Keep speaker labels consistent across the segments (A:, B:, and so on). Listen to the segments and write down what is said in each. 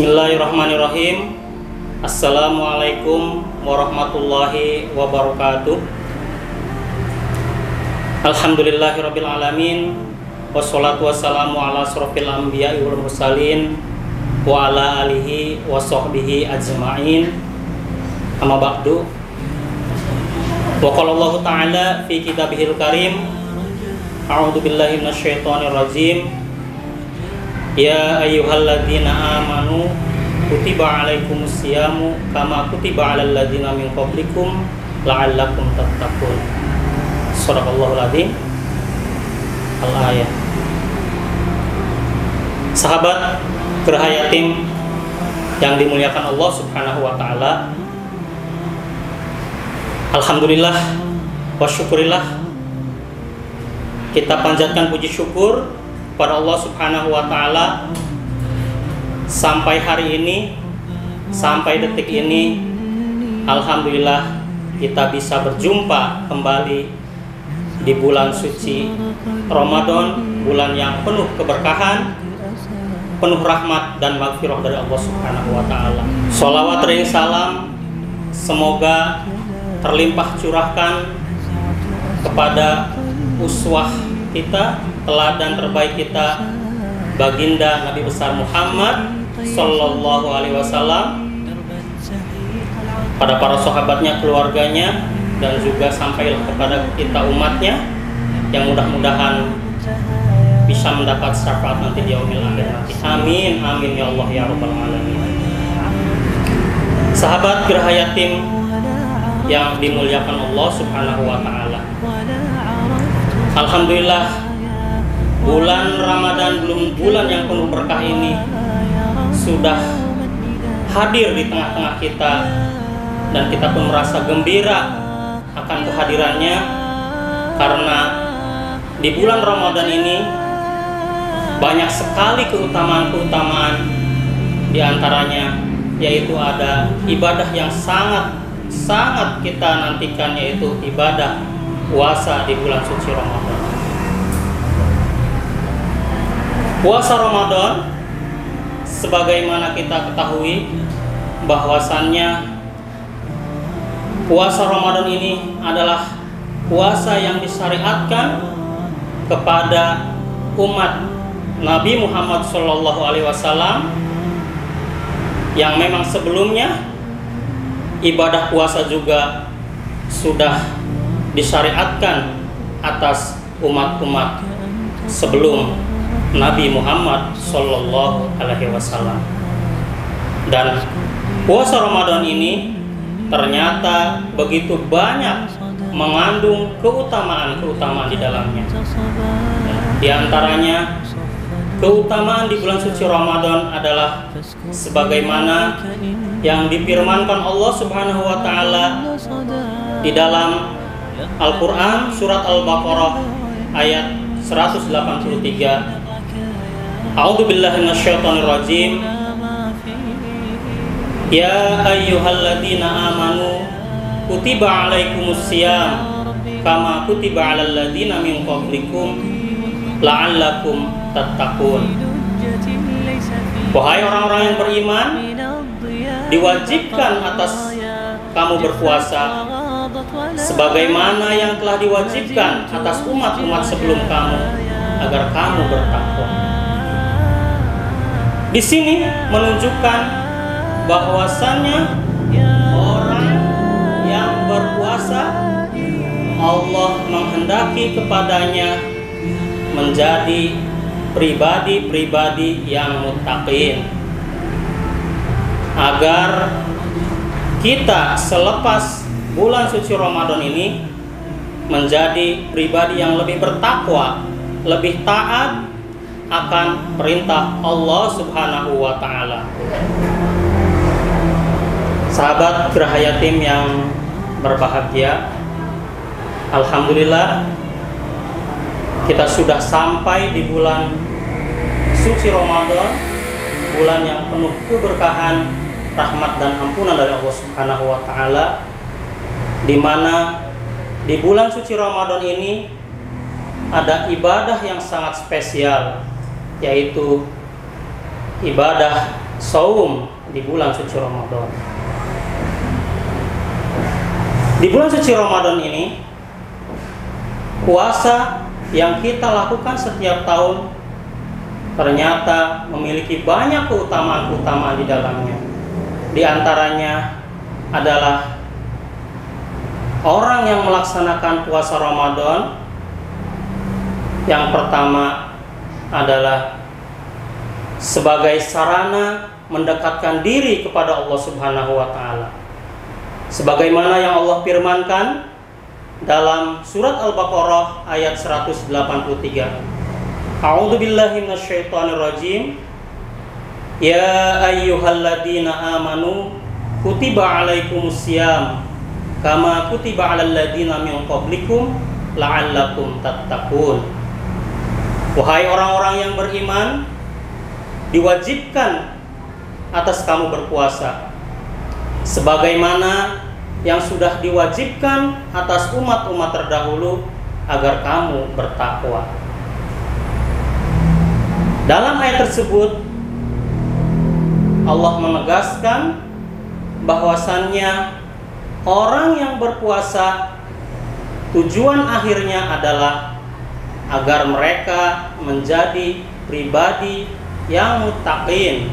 A: Bismillahirrahmanirrahim. Assalamualaikum warahmatullahi wabarakatuh. Alhamdulillahirrabbilalamin. Wassalatu wassalamu ala surafil anbiya wal mursalin Wa ala alihi wa sahbihi ajma'in. Amma ba'du. Wa Allah ta'ala fi kitabihil karim. A'udhu billahi minasyaitonir rajim Ya ayyuhalladzina amanu kutiba alaikumus siyamu kama kutiba alal ladzina min qablikum la'allakum tattaqun. Sadaqallahul adzim. Al-ayat. Sahabat Gerhayatim yang dimuliakan Allah Subhanahu wa taala. Alhamdulillah wa syukurillah kita panjatkan puji syukur kepada Allah Subhanahu wa taala sampai hari ini sampai detik ini alhamdulillah kita bisa berjumpa kembali di bulan suci Ramadan, bulan yang penuh keberkahan, penuh rahmat dan maghfirah dari Allah Subhanahu wa taala. Sholawat dan salam semoga terlimpah curahkan kepada uswah kita teladan terbaik kita baginda Nabi besar Muhammad Sallallahu Alaihi Wasallam pada para sahabatnya, keluarganya, dan juga sampai kepada kita umatnya yang mudah-mudahan bisa mendapat syafaat nanti di yaumil akhir nanti. Amin, amin ya Allah ya Rabbal alamin. Sahabat Gerhayatim yang dimuliakan Allah Subhanahu wa taala. Alhamdulillah bulan Ramadan belum bulan yang penuh berkah ini. Sudah hadir di tengah-tengah kita. Dan kita pun merasa gembira akan kehadirannya. Karena di bulan Ramadan ini banyak sekali keutamaan-keutamaan di antaranya yaitu ada ibadah yang sangat sangat kita nantikan yaitu ibadah puasa di bulan suci Ramadan. Puasa Ramadan sebagaimana kita ketahui bahwasannya puasa Ramadan ini adalah puasa yang disyariatkan kepada umat Nabi Muhammad Wasallam yang memang sebelumnya ibadah puasa juga sudah disyariatkan atas umat-umat sebelum Nabi Muhammad Sallallahu Alaihi Wasallam. Dan puasa Ramadan ini ternyata begitu banyak mengandung keutamaan-keutamaan di dalamnya. Di antaranya keutamaan di bulan suci Ramadan adalah sebagaimana yang difirmankan Allah Subhanahu wa taala di dalam Al-Qur'an surat Al-Baqarah ayat 183 A'udzu billahi minasyaitonir rajim. Ya ayyuhalladzina amanu kutiba alaikumus syiyam kama kutiba alal ladzina min qablikum la'allakum tattaqun. Wahai orang-orang yang beriman, diwajibkan atas kamu berpuasa sebagaimana yang telah diwajibkan atas umat-umat sebelum kamu agar kamu bertakwa. Di sini menunjukkan bahwasannya orang yang berpuasa Allah menghendaki kepadanya menjadi pribadi-pribadi yang muttaqin. Agar kita selepas bulan suci Ramadan ini menjadi pribadi yang lebih bertakwa, lebih taat akan perintah Allah Subhanahu wa taala. Sahabat Gerahayatim yang berbahagia, alhamdulillah kita sudah sampai di bulan suci Ramadan, bulan yang penuh keberkahan, rahmat dan ampunan dari Allah Subhanahu wa taala di mana di bulan suci Ramadan ini ada ibadah yang sangat spesial yaitu ibadah saum di bulan suci Ramadan. Di bulan suci Ramadan ini puasa yang kita lakukan setiap tahun ternyata memiliki banyak keutamaan-keutamaan di dalamnya. Di antaranya adalah orang yang melaksanakan puasa Ramadan yang pertama adalah sebagai sarana mendekatkan diri kepada Allah Subhanahu wa taala. Sebagaimana yang Allah firmankan dalam surat Al-Baqarah ayat 183. A'udzu billahi minasyaitonir rajim. Ya ayyuhalladzina amanu kutiba alaikumusiyam kama kutiba alal ladzina min qablikum la'allakum tattaqun. Wahai orang-orang yang beriman, diwajibkan atas kamu berpuasa sebagaimana yang sudah diwajibkan atas umat-umat terdahulu agar kamu bertakwa. Dalam ayat tersebut Allah menegaskan bahwasannya orang yang berpuasa tujuan akhirnya adalah agar mereka menjadi pribadi yang mutakin,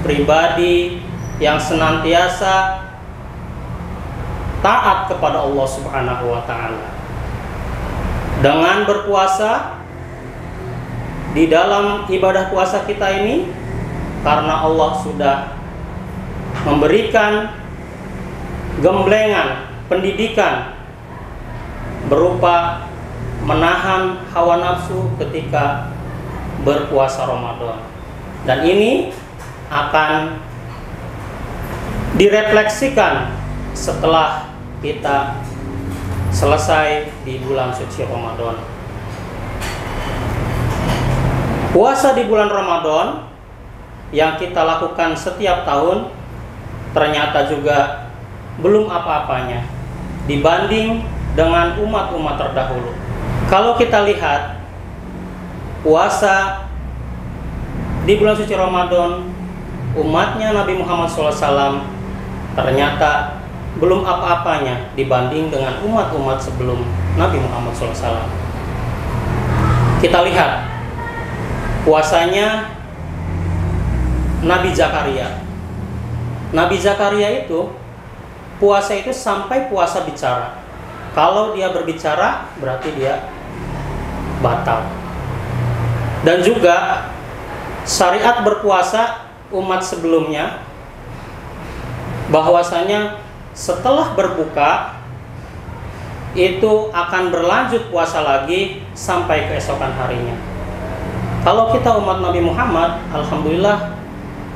A: pribadi yang senantiasa taat kepada Allah Subhanahu wa taala. Dengan berpuasa di dalam ibadah puasa kita ini karena Allah sudah memberikan gemblengan pendidikan berupa menahan hawa nafsu ketika berpuasa Ramadan. Dan ini akan direfleksikan setelah kita selesai di bulan suci Ramadan. Puasa di bulan Ramadan yang kita lakukan setiap tahun ternyata juga belum apa-apanya dibanding dengan umat-umat terdahulu. Kalau kita lihat puasa di bulan suci Ramadan, umatnya Nabi Muhammad SAW ternyata belum apa-apanya dibanding dengan umat-umat sebelum Nabi Muhammad SAW. Kita lihat puasanya Nabi Zakaria. Nabi Zakaria itu puasa itu sampai puasa bicara. Kalau dia berbicara berarti dia batal. Dan juga syariat berpuasa umat sebelumnya bahwasanya setelah berbuka itu akan berlanjut puasa lagi sampai keesokan harinya. Kalau kita umat Nabi Muhammad, alhamdulillah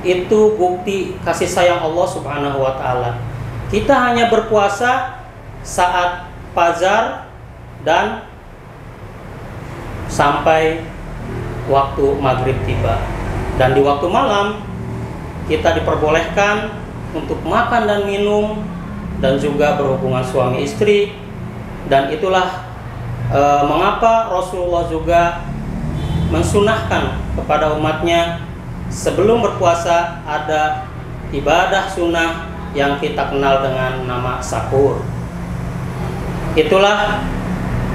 A: itu bukti kasih sayang Allah Subhanahu wa taala kita hanya berpuasa saat fajar dan sampai waktu maghrib tiba. Dan di waktu malam kita diperbolehkan untuk makan dan minum dan juga berhubungan suami istri dan itulah e, mengapa Rasulullah juga mensunahkan kepada umatnya sebelum berpuasa ada ibadah sunnah yang kita kenal dengan nama sahur. Itulah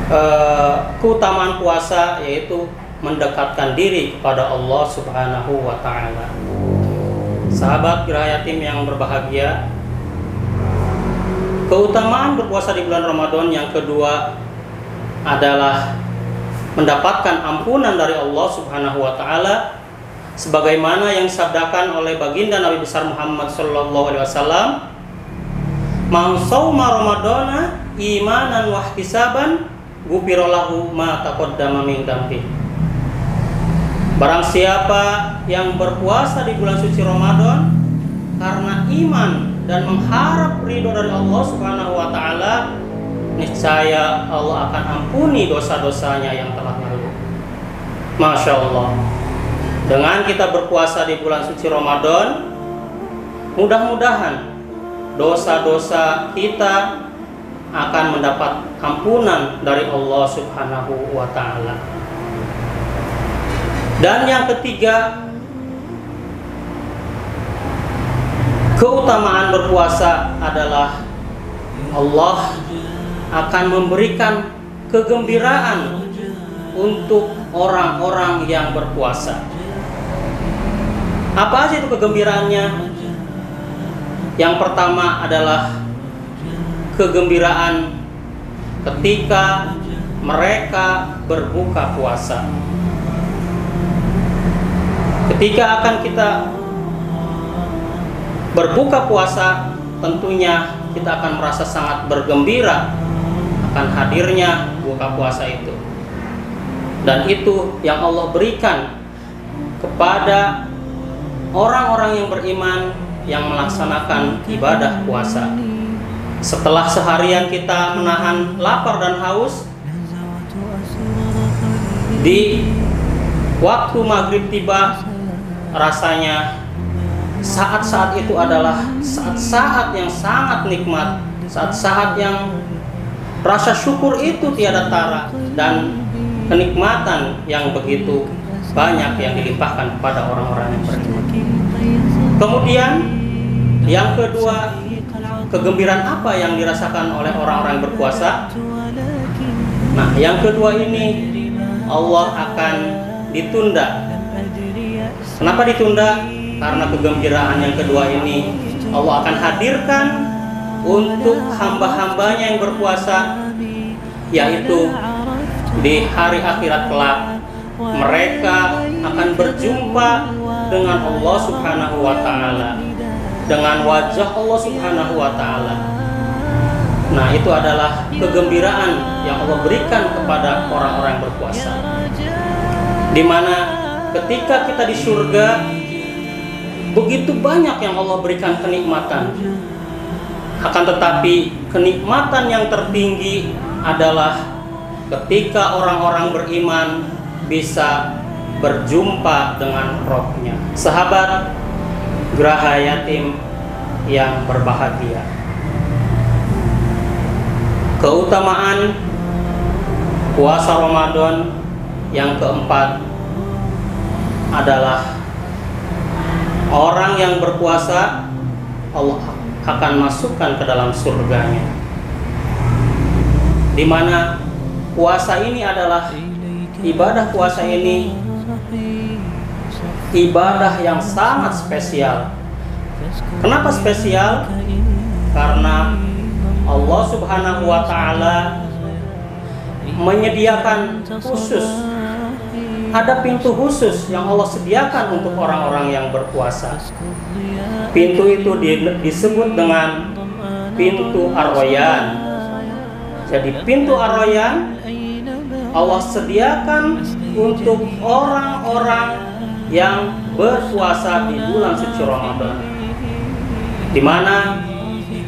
A: uh, keutamaan puasa yaitu mendekatkan diri kepada Allah Subhanahu wa taala. Sahabat Girayatim yang berbahagia, keutamaan berpuasa di bulan Ramadan yang kedua adalah mendapatkan ampunan dari Allah Subhanahu wa taala sebagaimana yang disabdakan oleh baginda Nabi besar Muhammad sallallahu alaihi wasallam Man sauma ramadana imanan wa ihtisaban ghufirallahu ma taqaddama min dambi Barang siapa yang berpuasa di bulan suci Ramadan karena iman dan mengharap ridho dari Allah Subhanahu wa taala niscaya Allah akan ampuni dosa-dosanya yang telah lalu. Masya Allah. Dengan kita berpuasa di bulan suci Ramadan, mudah-mudahan dosa-dosa kita akan mendapat ampunan dari Allah Subhanahu wa taala. Dan yang ketiga, keutamaan berpuasa adalah Allah akan memberikan kegembiraan untuk orang-orang yang berpuasa. Apa aja itu kegembiraannya? Yang pertama adalah kegembiraan ketika mereka berbuka puasa. Ketika akan kita berbuka puasa, tentunya kita akan merasa sangat bergembira akan hadirnya buka puasa itu. Dan itu yang Allah berikan kepada orang-orang yang beriman yang melaksanakan ibadah puasa. Setelah seharian kita menahan lapar dan haus, di waktu maghrib tiba, rasanya saat-saat itu adalah saat-saat yang sangat nikmat, saat-saat yang rasa syukur itu tiada tara dan kenikmatan yang begitu banyak yang dilimpahkan kepada orang-orang yang beriman. Kemudian yang kedua, kegembiraan apa yang dirasakan oleh orang-orang berpuasa? Nah, yang kedua ini Allah akan ditunda. Kenapa ditunda? Karena kegembiraan yang kedua ini Allah akan hadirkan untuk hamba-hambanya yang berpuasa yaitu di hari akhirat kelak mereka akan berjumpa dengan Allah Subhanahu wa taala dengan wajah Allah Subhanahu wa taala. Nah, itu adalah kegembiraan yang Allah berikan kepada orang-orang berpuasa. Di mana ketika kita di surga begitu banyak yang Allah berikan kenikmatan. Akan tetapi kenikmatan yang tertinggi adalah ketika orang-orang beriman bisa berjumpa dengan rohnya. Sahabat Geraha Yatim yang berbahagia. Keutamaan puasa Ramadan yang keempat adalah orang yang berpuasa Allah akan masukkan ke dalam surganya. Di mana puasa ini adalah ibadah puasa ini ibadah yang sangat spesial. Kenapa spesial? Karena Allah Subhanahu wa taala menyediakan khusus ada pintu khusus yang Allah sediakan untuk orang-orang yang berpuasa. Pintu itu disebut dengan pintu Ar-Rayyan. Jadi pintu Ar-Rayyan Allah sediakan untuk orang-orang yang berpuasa di bulan suci Ramadan. Di mana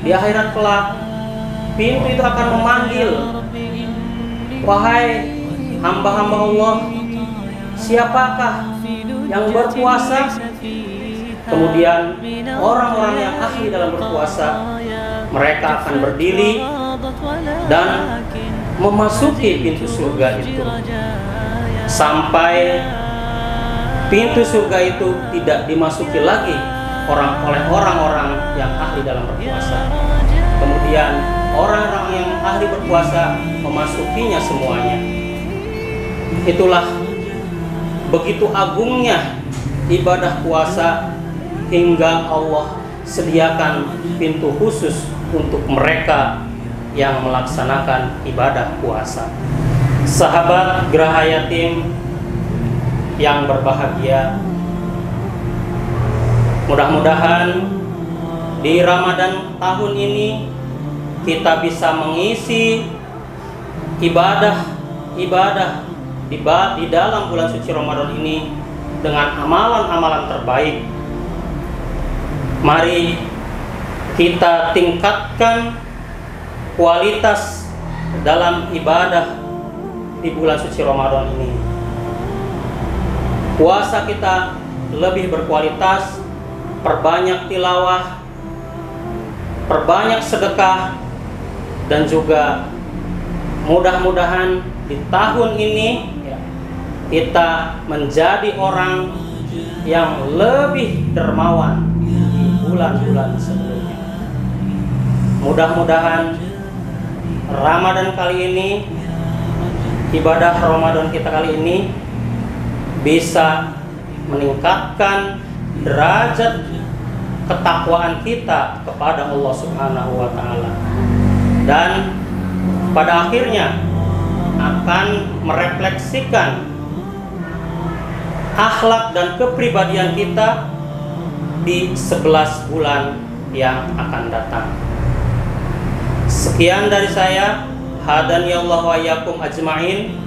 A: di akhirat kelak pintu itu akan memanggil wahai hamba-hamba Allah siapakah yang berpuasa kemudian orang-orang yang ahli dalam berpuasa mereka akan berdiri dan memasuki pintu surga itu sampai pintu surga itu tidak dimasuki lagi orang oleh orang-orang yang ahli dalam berpuasa. Kemudian orang-orang yang ahli berpuasa memasukinya semuanya. Itulah begitu agungnya ibadah puasa hingga Allah sediakan pintu khusus untuk mereka yang melaksanakan ibadah puasa. Sahabat Geraha Yatim yang berbahagia. Mudah-mudahan di Ramadan tahun ini kita bisa mengisi ibadah-ibadah di, di dalam bulan suci Ramadan ini dengan amalan-amalan terbaik. Mari kita tingkatkan kualitas dalam ibadah di bulan suci Ramadan ini puasa kita lebih berkualitas, perbanyak tilawah, perbanyak sedekah, dan juga mudah-mudahan di tahun ini ya, kita menjadi orang yang lebih dermawan di bulan bulan-bulan sebelumnya. Mudah-mudahan Ramadan kali ini ibadah Ramadan kita kali ini bisa meningkatkan derajat ketakwaan kita kepada Allah Subhanahu wa taala. Dan pada akhirnya akan merefleksikan akhlak dan kepribadian kita di 11 bulan yang akan datang. Sekian dari saya. Hadani Allah wa yakum ajma'in.